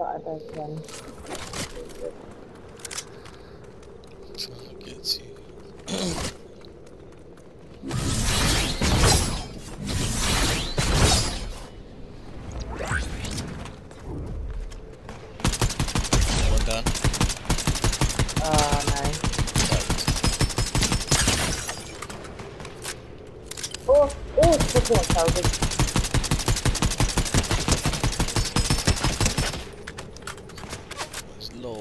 Again. Targets you. One down. Oh uh, no. Oh, oh, it's not salvage. It's low.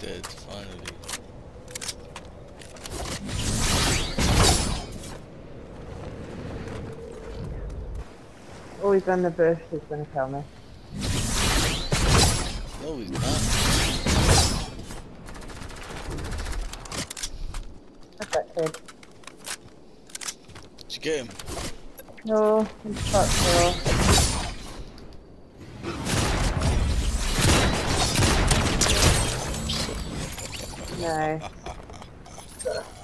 Dead, finally. Oh, he's on the bush. He's gonna kill me. No, he's not. That's that kid. Did you get him? No, he's stuck though. No.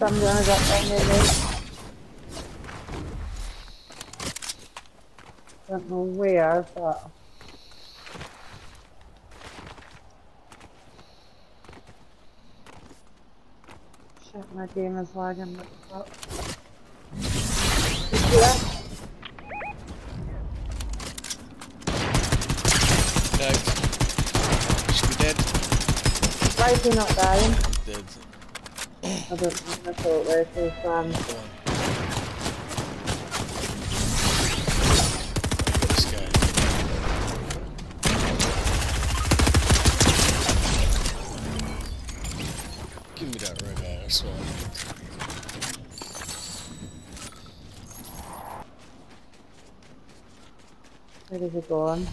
I'm gonna get on this. Don't know where, but shit, my game is lagging. What the fuck? Yeah. Tagged. Should be dead. Why is he not dying? I don't know. Where he's um. Go on. This guy. Give me that red eye, that's what I need. Where is he going?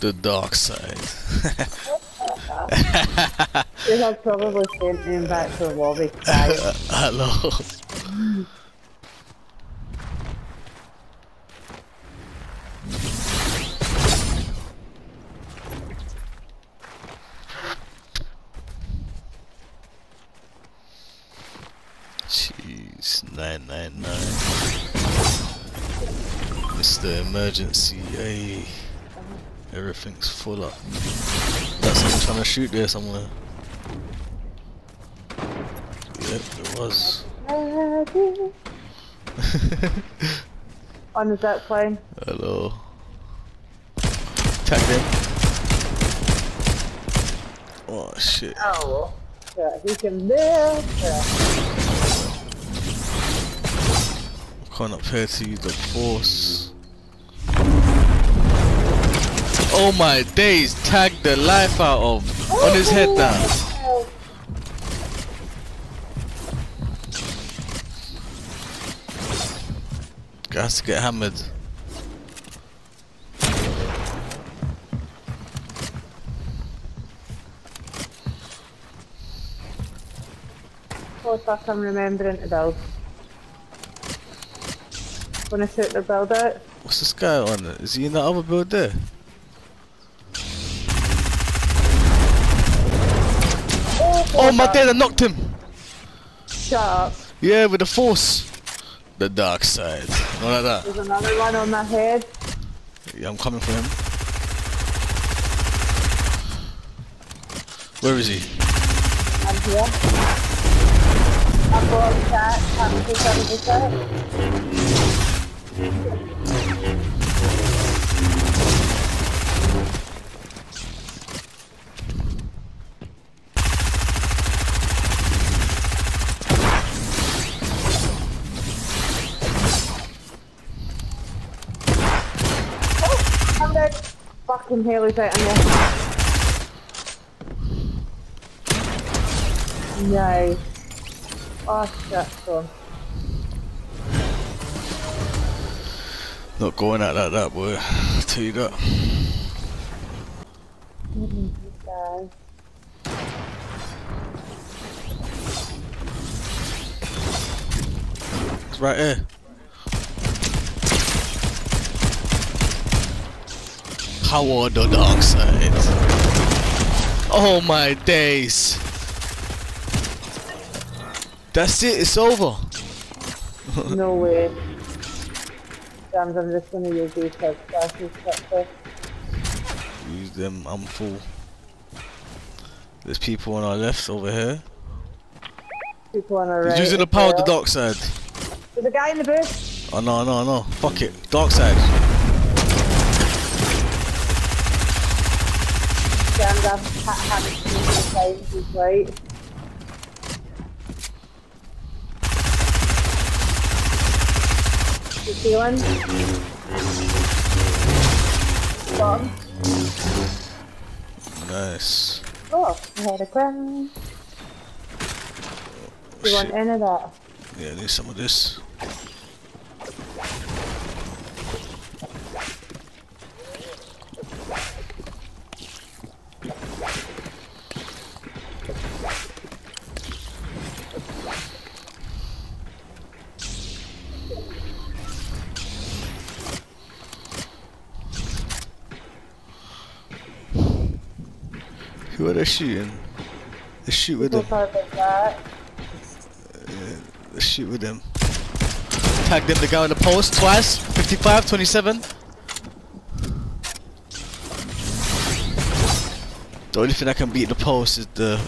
The dark side. They have probably sent him back to the lobby. Hello. Jeez, 999. Mr. Emergency, hey. Everything's full up. That's someone trying to shoot there somewhere. Yep, it was. On the zip plane. Hello. Tag them. Oh shit. Oh. Yeah, he can live. Yeah. Can't up here to use the force. Oh my days, tag the life out of on his head now. To get hammered. Oh, fuck, I'm remembering to build. Wanna shoot the build out? What's this guy on? Is he in the other build there? Oh my days, I knocked him! Shut up. Yeah, with the force. The dark side. Not like that. There's another one on my head. Yeah, I'm coming for him. Where is he? I'm here. I'm going chat. I'm just Fucking hell is out in there. No. Oh shit, son. Not going out like that, boy. I'll tell you that. Guys. It's right here. How are the dark side? Oh my days. That's it, it's over. No way. James, I'm just gonna use these head splashes quickly. Use them, I'm full. There's people on our left over here. People on our He's right. using the power of the dark side. There's a guy in the booth. Oh no, no, no. Fuck it. Dark side. James, I've ha- haven't seen the times he's right. You feeling? Bottom. Nice. Oh, I had a crown. Oh, you want any of that? Yeah, need some of this. Who are they shooting? They shoot with them. that. Let's shoot with them. Tag them the guy on the post twice. 55, 27. The only thing I can beat the post is the.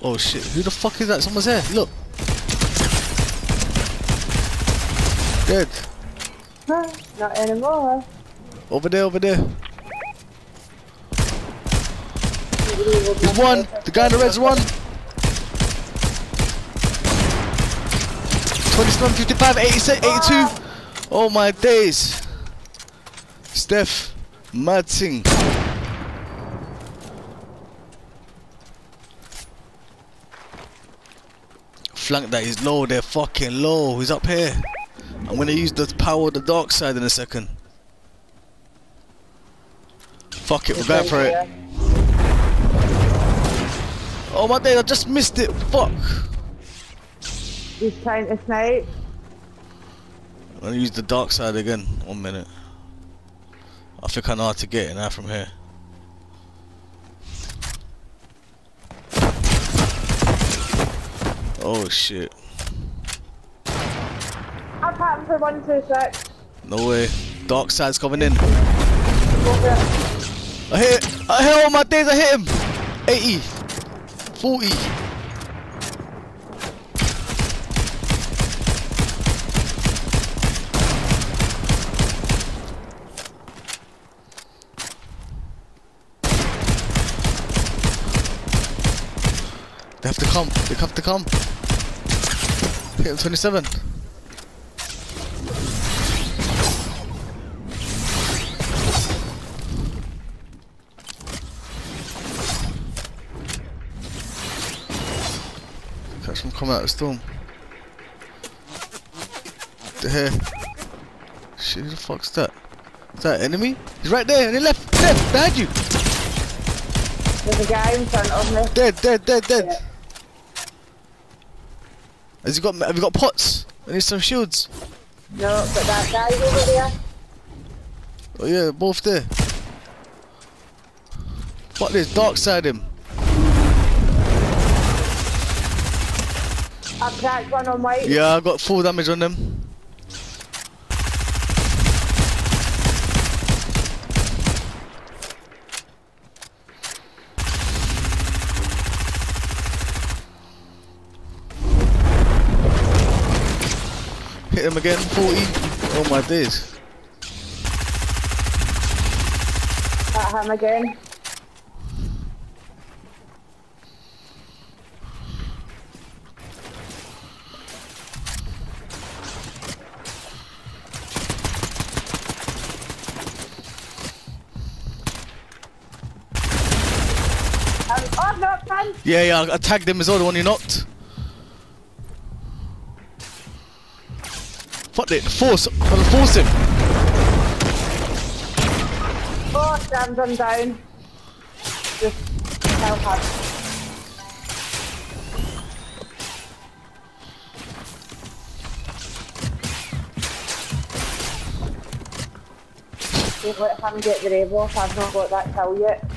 Oh shit! Who the fuck is that? Someone's there. Look. Dead. Not anymore. Over there. Over there. There's one. The guy in the red's one. 27, 55, 86, 82. Oh my days. Steph. Mad thing. Flank that is low. They're fucking low. He's up here. I'm gonna use the power of the dark side in a second. Fuck it, we're going for it. Oh my days, I just missed it. Fuck. He's trying to snipe. I'm gonna use the dark side again. One minute. I think I know how to get it now from here. Oh shit. I'm patting for one, two, six. No way. Dark side's coming in. Go for it. I hit I hit all my days, I hit him! 80. 40. They have to come. They have to come. Hit him 27. Catch him coming out of the storm. The hair. Shit, who the fuck's that? Is that enemy? He's right there, on the left, left, behind you. There's a guy in front of me. Dead, dead, dead, dead. Yeah. Has he got? Have you got pots? I need some shields. No, but that guy's over there. Oh yeah, both there. Fuck this, dark side him. I white. Yeah, I got full damage on them. Hit them again, 40. Oh my days. At him again. Yeah, yeah, I tagged him as well, the one you knocked. Fuck it, force, I'll force him. Oh, Sam's on down. Just help him. Don't let him get the rebel if I've not got that kill yet.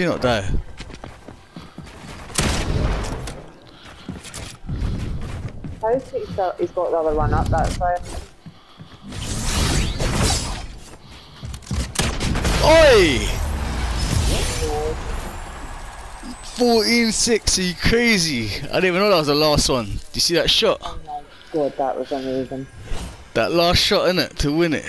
Do not die? Still, he's got the other one up, that's why. Oi! 14-6, are you crazy? I didn't even know that was the last one. Do you see that shot? Oh my god, that was amazing. That last shot, innit, to win it.